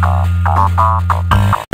まあまあまあまあ。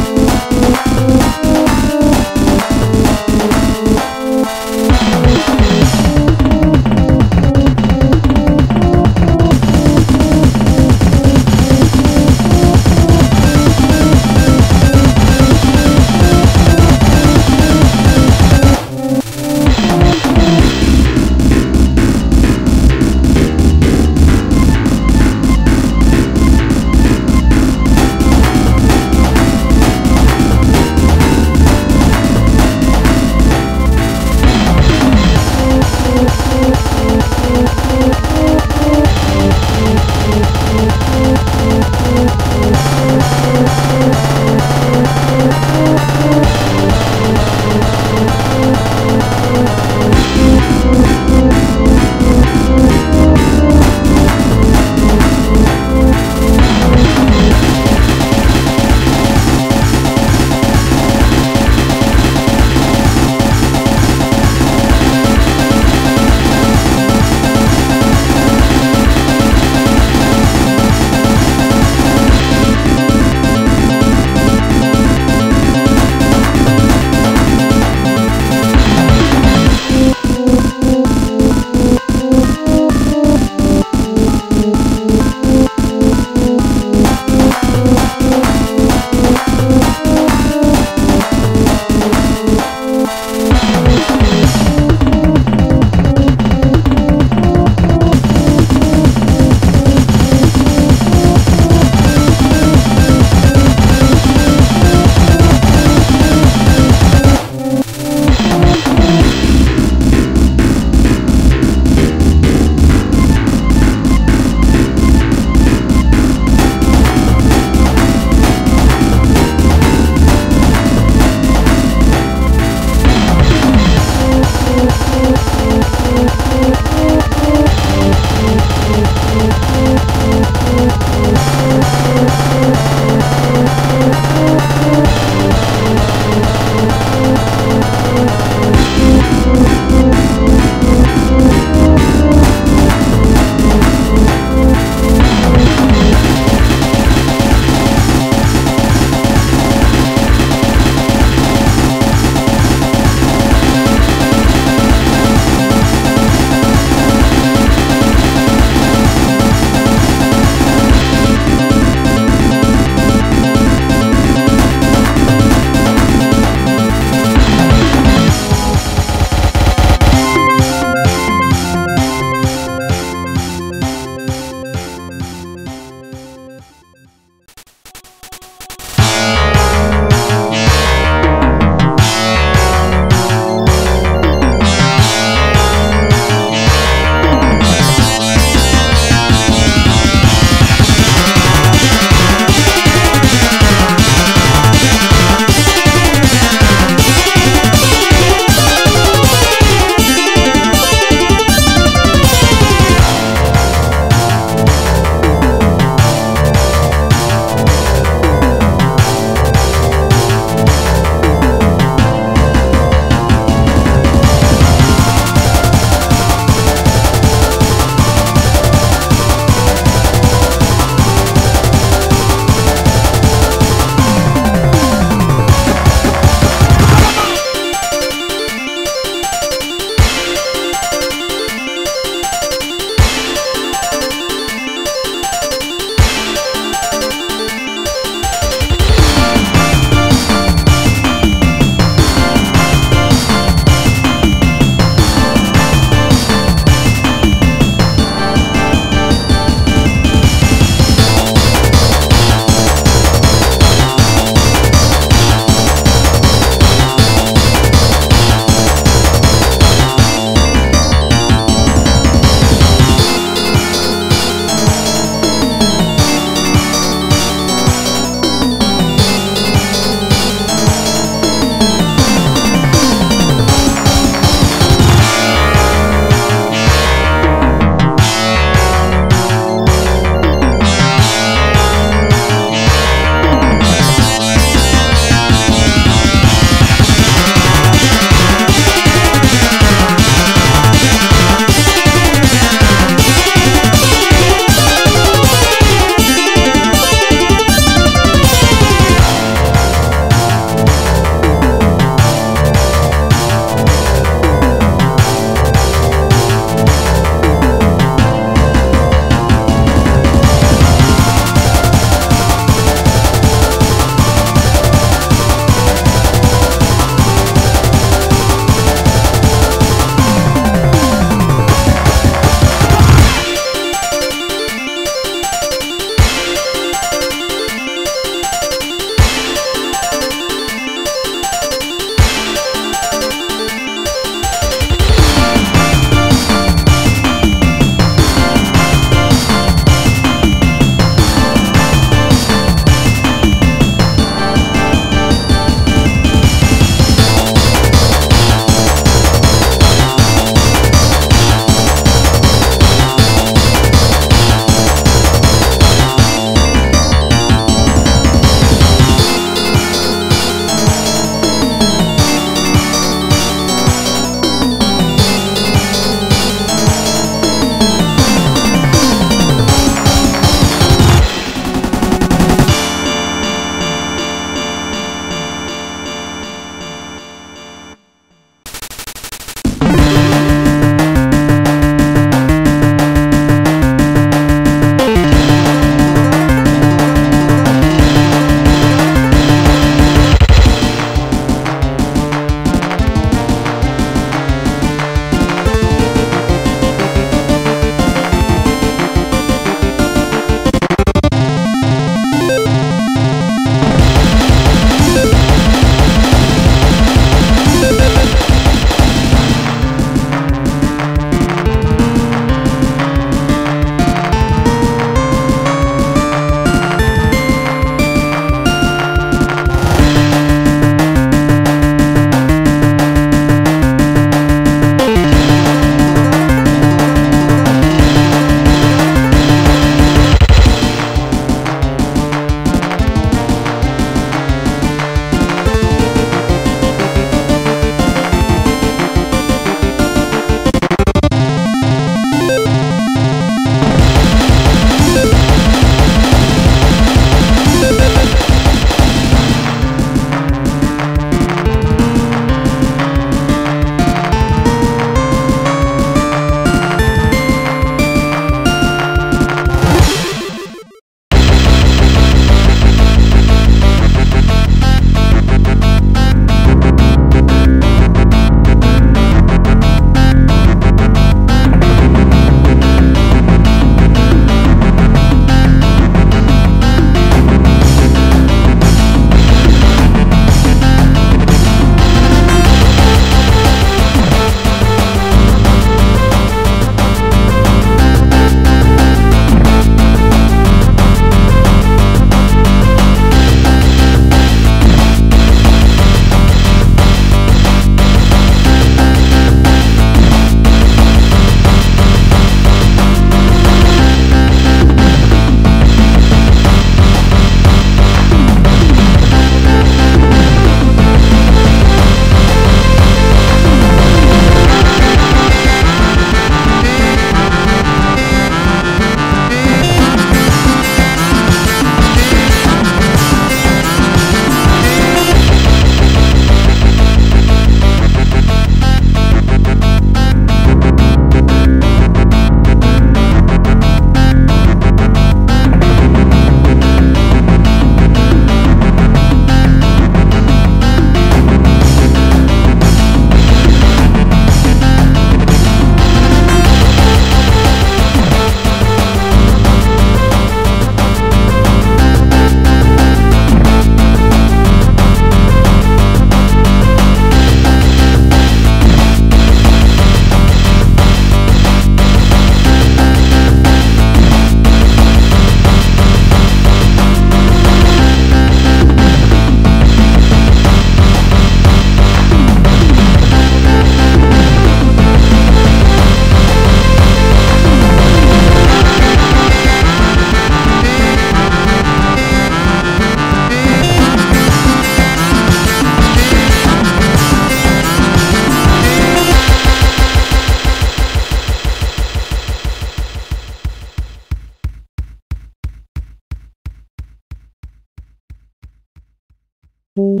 Thank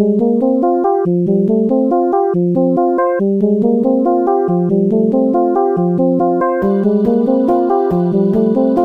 you.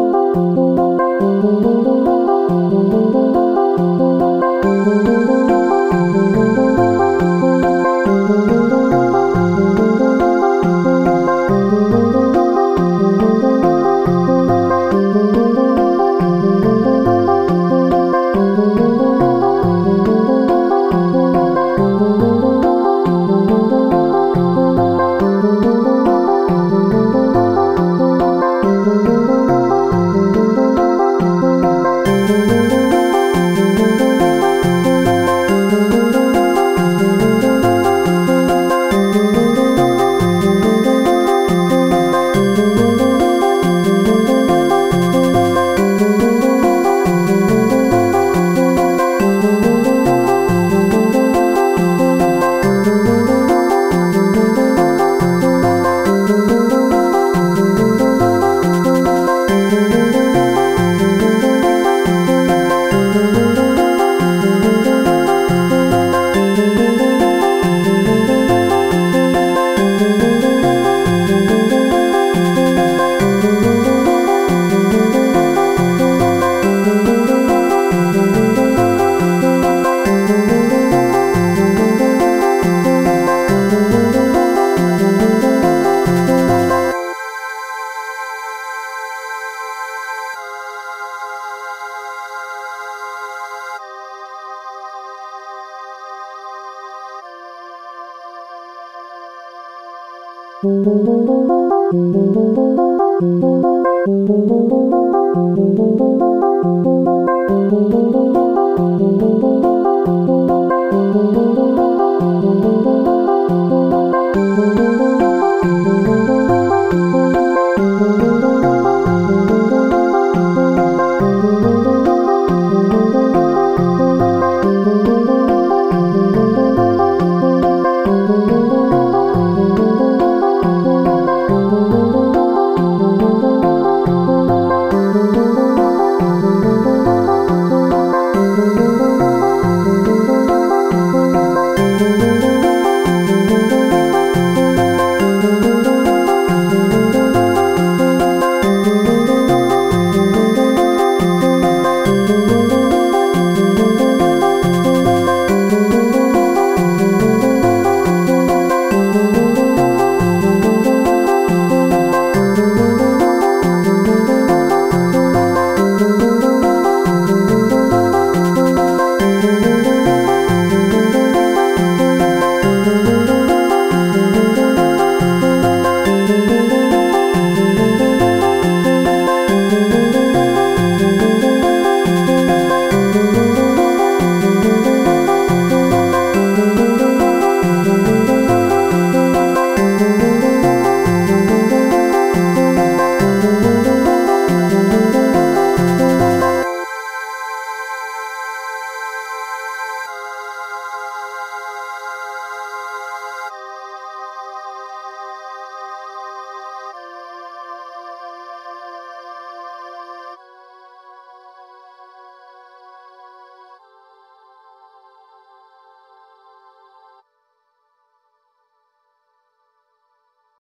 Müzik